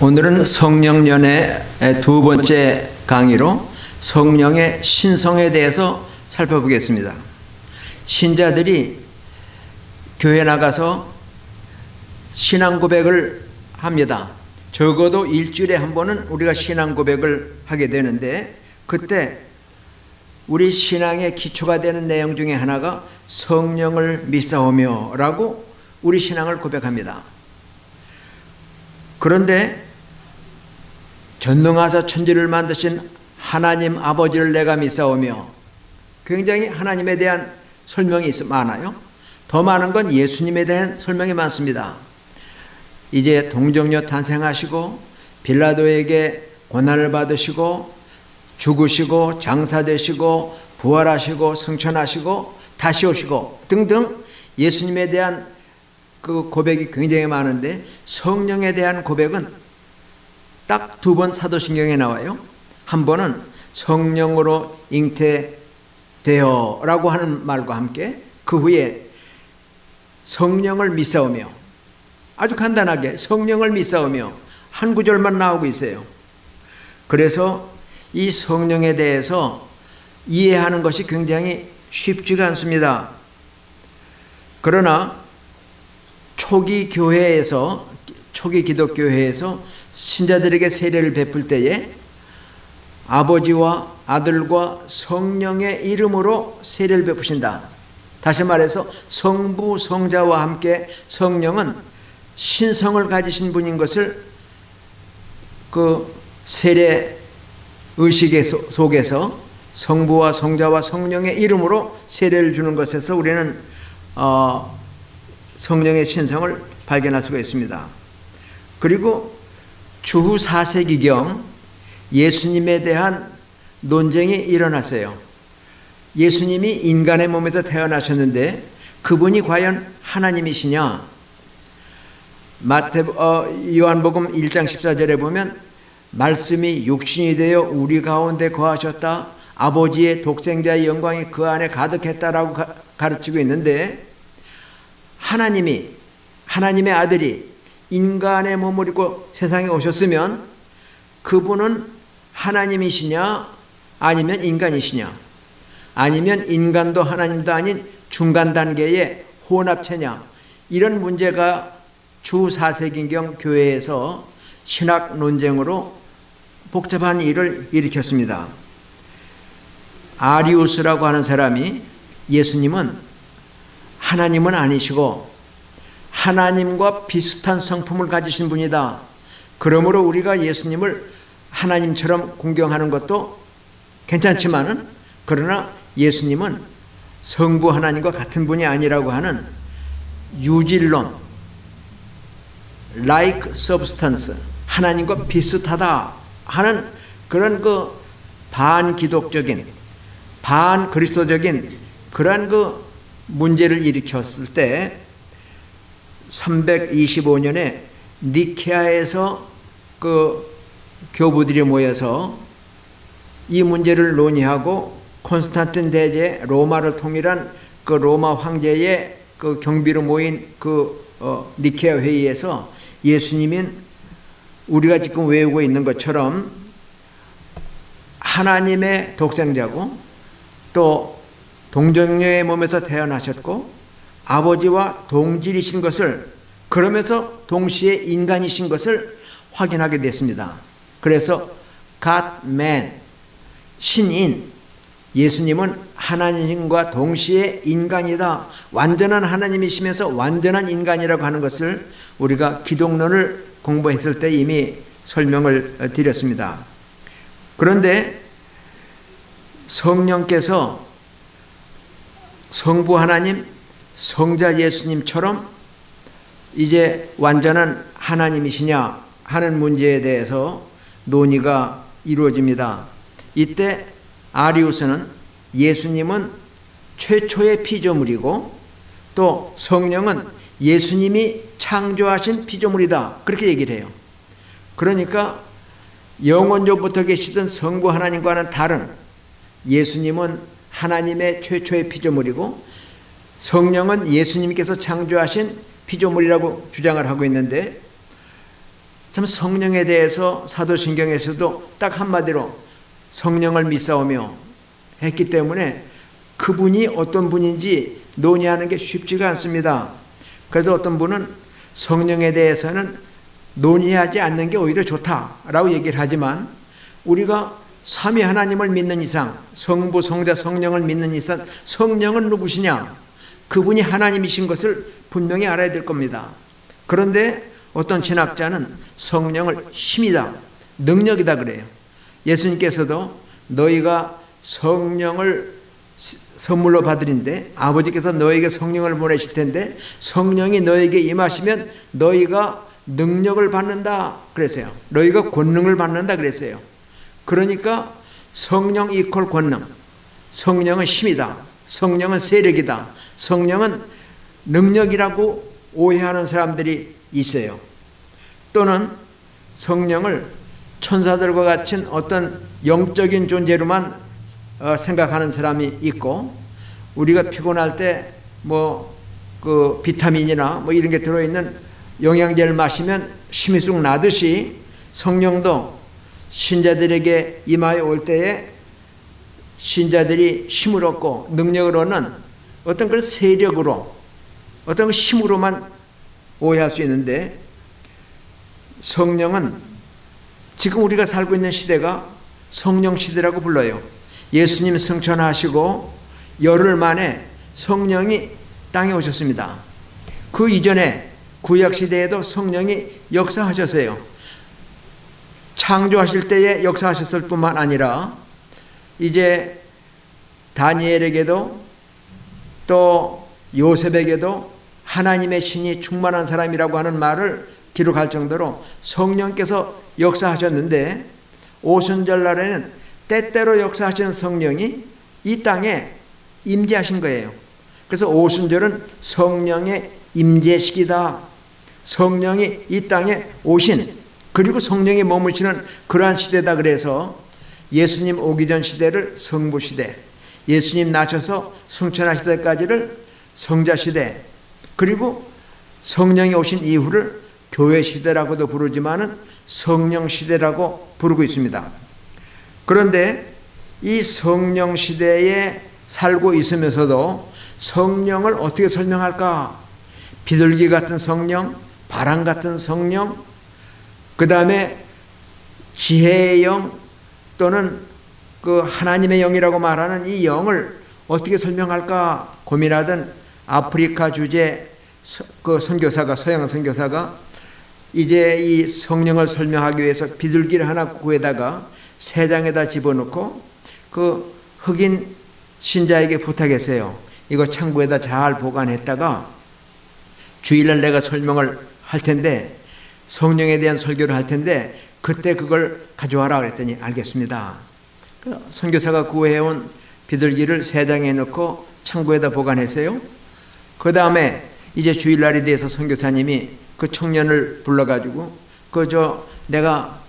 오늘은 성령연의 두 번째 강의로 성령의 신성에 대해서 살펴보겠습니다. 신자들이 교회 나가서 신앙 고백을 합니다. 적어도 일주일에 한 번은 우리가 신앙 고백을 하게 되는데 그때 우리 신앙의 기초가 되는 내용 중에 하나가 성령을 믿사오며 라고 우리 신앙을 고백합니다. 그런데 전능하사 천지를 만드신 하나님 아버지를 내가 믿사오며 굉장히 하나님에 대한 설명이 많아요. 더 많은 건 예수님에 대한 설명이 많습니다. 이제 동정녀 탄생하시고 빌라도에게 고난을 받으시고 죽으시고 장사되시고 부활하시고 승천하시고 다시 오시고 등등 예수님에 대한 그 고백이 굉장히 많은데 성령에 대한 고백은 딱 두 번 사도신경에 나와요. 한 번은 성령으로 잉태되어라고 하는 말과 함께 그 후에 성령을 믿사오며 아주 간단하게 성령을 믿사오며 한 구절만 나오고 있어요. 그래서 이 성령에 대해서 이해하는 것이 굉장히 쉽지가 않습니다. 그러나 초기 교회에서 초기 기독교회에서 신자들에게 세례를 베풀 때에 아버지와 아들과 성령의 이름으로 세례를 베푸신다. 다시 말해서 성부 성자와 함께 성령은 신성을 가지신 분인 것을 그 세례 의식 속에서 성부와 성자와 성령의 이름으로 세례를 주는 것에서 우리는 어 성령의 신성을 발견할 수가 있습니다. 그리고 주후 4세기경 예수님에 대한 논쟁이 일어났어요. 예수님이 인간의 몸에서 태어나셨는데 그분이 과연 하나님이시냐? 마태 어, 요한복음 1장 14절에 보면 말씀이 육신이 되어 우리 가운데 거하셨다. 아버지의 독생자의 영광이 그 안에 가득했다라고 가, 가르치고 있는데 하나님이 하나님의 아들이 인간의 몸을 입고 세상에 오셨으면 그분은 하나님이시냐 아니면 인간이시냐 아니면 인간도 하나님도 아닌 중간 단계의 혼합체냐 이런 문제가 주 4세기경 교회에서 신학 논쟁으로 복잡한 일을 일으켰습니다. 아리우스라고 하는 사람이 예수님은 하나님은 아니시고 하나님과 비슷한 성품을 가지신 분이다. 그러므로 우리가 예수님을 하나님처럼 공경하는 것도 괜찮지만은 그러나 예수님은 성부 하나님과 같은 분이 아니라고 하는 유질론 like substance 하나님과 비슷하다 하는 그런 그 반기독적인 반그리스도적인 그러한 그 문제를 일으켰을 때 325년에 니케아에서 그 교부들이 모여서 이 문제를 논의하고 콘스탄틴 대제 로마를 통일한 그 로마 황제의 그 경비로 모인 그 어, 니케아 회의에서 예수님인 우리가 지금 외우고 있는 것처럼 하나님의 독생자고 또 동정녀의 몸에서 태어나셨고 아버지와 동질이신 것을 그러면서 동시에 인간이신 것을 확인하게 됐습니다. 그래서 God man 신인 예수님은 하나님과 동시에 인간이다. 완전한 하나님이시면서 완전한 인간이라고 하는 것을 우리가 기독론을 공부했을 때 이미 설명을 드렸습니다. 그런데 성령께서 성부 하나님, 성자 예수님처럼 이제 완전한 하나님이시냐 하는 문제에 대해서 논의가 이루어집니다. 이때 아리우스는 예수님은 최초의 피조물이고 또 성령은 예수님이 창조하신 피조물이다. 그렇게 얘기를 해요. 그러니까 영원전부터 계시던 성부 하나님과는 다른 예수님은 하나님의 최초의 피조물이고 성령은 예수님께서 창조하신 피조물이라고 주장을 하고 있는데 참 성령에 대해서 사도신경에서도 딱 한마디로 성령을 믿사오며 했기 때문에 그분이 어떤 분인지 논의하는 게 쉽지가 않습니다. 그래서 어떤 분은 성령에 대해서는 논의하지 않는 게 오히려 좋다라고 얘기를 하지만 우리가 삼위 하나님을 믿는 이상 성부 성자 성령을 믿는 이상 성령은 누구시냐 그분이 하나님이신 것을 분명히 알아야 될 겁니다. 그런데 어떤 신학자는 성령을 힘이다 능력이다 그래요. 예수님께서도 너희가 성령을 선물로 받으린데 아버지께서 너에게 성령을 보내실 텐데 성령이 너에게 임하시면 너희가 능력을 받는다 그랬어요. 너희가 권능을 받는다 그랬어요. 그러니까 성령 이퀄 권능. 성령은 힘이다. 성령은 세력이다. 성령은 능력이라고 오해하는 사람들이 있어요. 또는 성령을 천사들과 같은 어떤 영적인 존재로만 어, 생각하는 사람이 있고 우리가 피곤할 때 뭐 그 비타민이나 뭐 이런 게 들어있는 영양제를 마시면 힘이 쑥 나듯이 성령도 신자들에게 임하여 올 때에 신자들이 힘을 얻고 능력을 얻는 어떤 그런 세력으로 어떤 힘으로만 오해할 수 있는데 성령은 지금 우리가 살고 있는 시대가 성령 시대라고 불러요. 예수님 승천하시고 열흘 만에 성령이 땅에 오셨습니다. 그 이전에 구약 시대에도 성령이 역사하셨어요. 창조하실 때에 역사하셨을 뿐만 아니라 이제 다니엘에게도 또 요셉에게도 하나님의 신이 충만한 사람이라고 하는 말을 기록할 정도로 성령께서 역사하셨는데 오순절 날에는 때때로 역사하시는 성령이 이 땅에 임재하신 거예요. 그래서 오순절은 성령의 임재식이다. 성령이 이 땅에 오신 그리고 성령이 머무시는 그러한 시대다 그래서 예수님 오기 전 시대를 성부 시대, 예수님 나셔서 성천하 시대까지를 성자 시대, 그리고 성령이 오신 이후를 교회 시대라고도 부르지만은 성령 시대라고 부르고 있습니다. 그런데 이 성령 시대에 살고 있으면서도 성령을 어떻게 설명할까? 비둘기 같은 성령, 바람 같은 성령, 그 다음에 지혜의 영 또는 그 하나님의 영이라고 말하는 이 영을 어떻게 설명할까 고민하던 아프리카 주제 그 선교사가 서양 선교사가 이제 이 성령을 설명하기 위해서 비둘기를 하나 구해다가 세 장에다 집어넣고 그 흑인 신자에게 부탁했어요. 이거 창고에다 잘 보관했다가 주일날 내가 설명을 할 텐데 성령에 대한 설교를 할 텐데 그때 그걸 가져와라 그랬더니 알겠습니다. 그 선교사가 구해온 비둘기를 세 장에 넣고 창고에다 보관했어요. 그 다음에 이제 주일날이 돼서 선교사님이 그 청년을 불러가지고 그 저 내가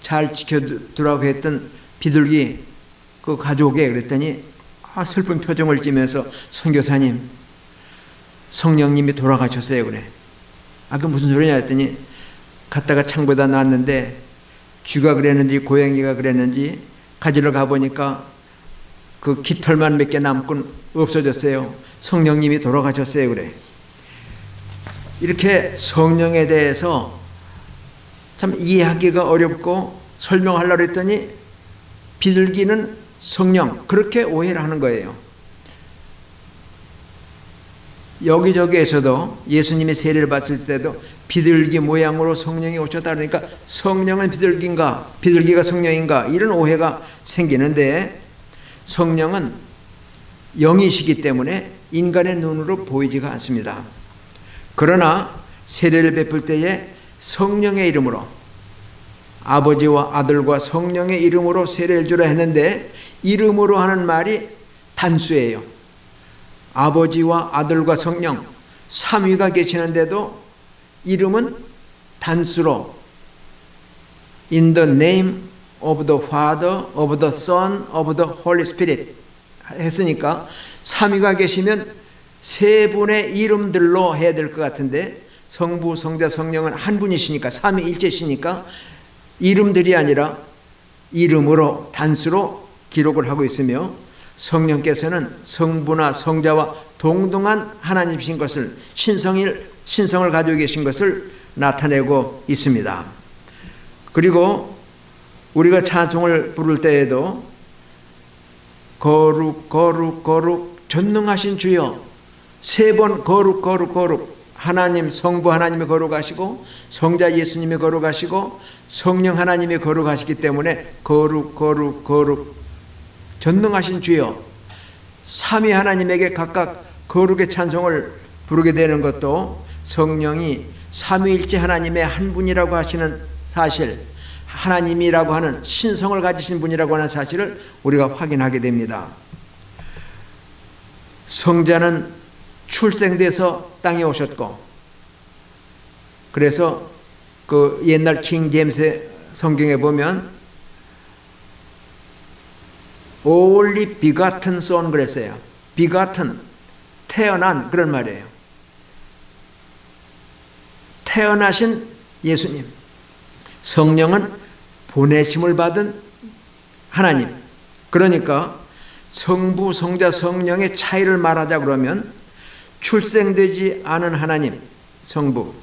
잘 지켜두라고 했던 비둘기 그 가족에 그랬더니 아, 슬픈 표정을 띠면서 선교사님 성령님이 돌아가셨어요 그래. 아그 무슨 소리냐 했더니 갔다가 창고에다 놨는데 쥐가 그랬는지 고양이가 그랬는지 가지러 가보니까 그 깃털만 몇 개 남고 없어졌어요. 성령님이 돌아가셨어요 그래. 이렇게 성령에 대해서 참 이해하기가 어렵고 설명하려고 했더니 비둘기는 성령 그렇게 오해를 하는 거예요. 여기저기에서도 예수님의 세례를 받을 때도 비둘기 모양으로 성령이 오셨다 그러니까 성령은 비둘기인가 비둘기가 성령인가 이런 오해가 생기는데 성령은 영이시기 때문에 인간의 눈으로 보이지가 않습니다. 그러나 세례를 베풀 때에 성령의 이름으로 아버지와 아들과 성령의 이름으로 세례를 주라 했는데 이름으로 하는 말이 단수예요. 아버지와 아들과 성령 삼위가 계시는데도 이름은 단수로 In the name of the Father, of the Son, of the Holy Spirit 했으니까 삼위가 계시면 세 분의 이름들로 해야 될 것 같은데 성부, 성자, 성령은 한 분이시니까 삼위일체시니까 이름들이 아니라 이름으로 단수로 기록을 하고 있으며 성령께서는 성부나 성자와 동등한 하나님이신 것을 신성일 신성을 가지고 계신 것을 나타내고 있습니다. 그리고 우리가 찬송을 부를 때에도 거룩 거룩 거룩 전능하신 주여 세 번 거룩 거룩 거룩 하나님 성부 하나님이 거룩하시고 성자 예수님이 거룩하시고 성령 하나님이 거룩하시기 때문에 거룩 거룩 거룩 전능하신 주여 삼위 하나님에게 각각 거룩의 찬송을 부르게 되는 것도 성령이 삼위일체 하나님의 한 분이라고 하시는 사실 하나님이라고 하는 신성을 가지신 분이라고 하는 사실을 우리가 확인하게 됩니다. 성자는 출생돼서 땅에 오셨고 그래서 그 옛날 킹 제임스 성경에 보면 only begotten son 그랬어요. begotten 태어난 그런 말이에요. 태어나신 예수님. 성령은 보내심을 받은 하나님. 그러니까 성부, 성자, 성령의 차이를 말하자 그러면 출생되지 않은 하나님, 성부.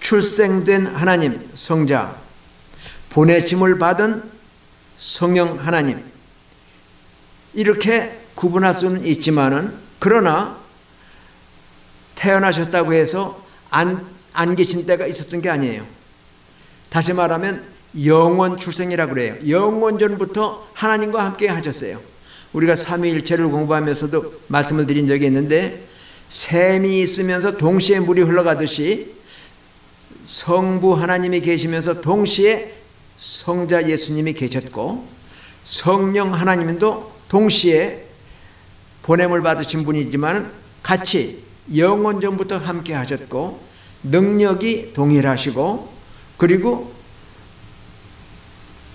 출생된 하나님, 성자. 보내심을 받은 성령 하나님. 이렇게 구분할 수는 있지만은 그러나 태어나셨다고 해서 안, 안 계신 때가 있었던 게 아니에요. 다시 말하면 영원 출생이라 그래요. 영원 전부터 하나님과 함께 하셨어요. 우리가 삼위일체를 공부하면서도 말씀을 드린 적이 있는데 샘이 있으면서 동시에 물이 흘러가듯이 성부 하나님이 계시면서 동시에 성자 예수님이 계셨고 성령 하나님도 동시에 보냄을 받으신 분이지만 같이 영원 전부터 함께 하셨고 능력이 동일하시고 그리고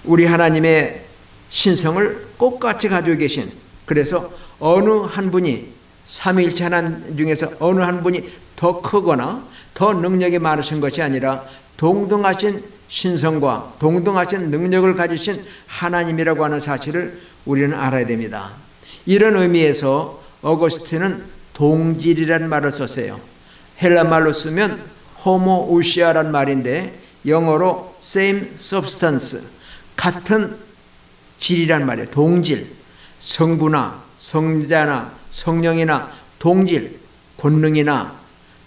우리 하나님의 신성을 똑같이 가지고 계신 그래서 어느 한 분이 삼위일체 하나님 중에서 어느 한 분이 더 크거나 더 능력이 많으신 것이 아니라 동등하신 신성과 동등하신 능력을 가지신 하나님이라고 하는 사실을 우리는 알아야 됩니다. 이런 의미에서 어거스틴은 동질이라는 말을 썼어요. 헬라 말로 쓰면 호모 우시아란 말인데 영어로 same substance 같은 질이란 말이에요. 동질 성부나 성자나 성령이나 동질 권능이나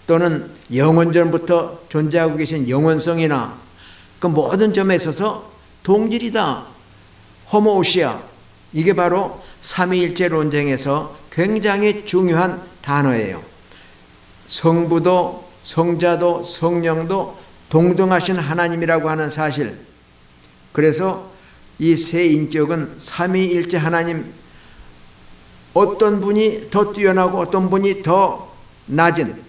또는 영원전부터 존재하고 계신 영원성이나 그 모든 점에 있어서 동질이다. 호모우시아 이게 바로 삼위일체 논쟁에서 굉장히 중요한 단어예요. 성부도 성자도 성령도 동등하신 하나님이라고 하는 사실. 그래서 이 세 인격은 삼위일체 하나님 어떤 분이 더 뛰어나고 어떤 분이 더 낮은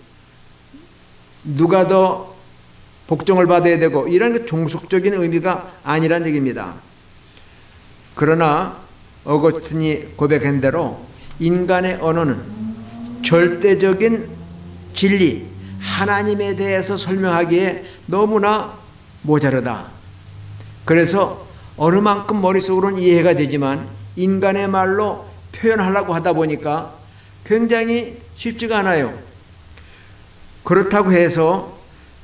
누가 더 복종을 받아야 되고 이런 종속적인 의미가 아니란 얘기입니다. 그러나 어거스틴이 고백한 대로 인간의 언어는 절대적인 진리, 하나님에 대해서 설명하기에 너무나 모자르다. 그래서 어느 만큼 머릿속으로는 이해가 되지만 인간의 말로 표현하려고 하다 보니까 굉장히 쉽지가 않아요. 그렇다고 해서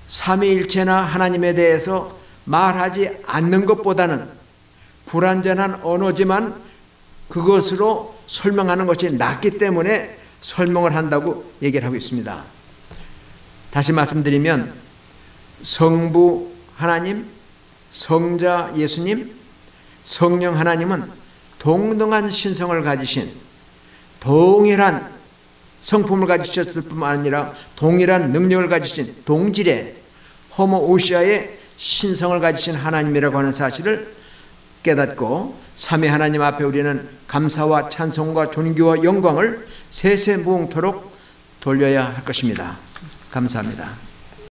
삼위일체나 하나님에 대해서 말하지 않는 것보다는 불완전한 언어지만 그것으로 설명하는 것이 낫기 때문에 설명을 한다고 얘기를 하고 있습니다. 다시 말씀드리면 성부 하나님, 성자 예수님, 성령 하나님은 동등한 신성을 가지신 동일한 성품을 가지셨을 뿐만 아니라 동일한 능력을 가지신 동질의 호모오시아의 신성을 가지신 하나님이라고 하는 사실을 깨닫고 삼위 하나님 앞에 우리는 감사와 찬송과 존귀와 영광을 세세무홍토록 돌려야 할 것입니다. 감사합니다.